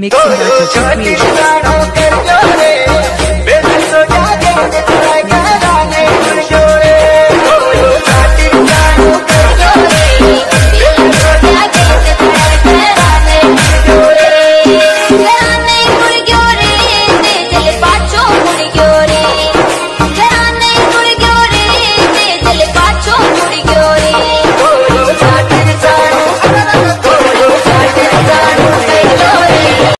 Mixing to Creation. बेदसो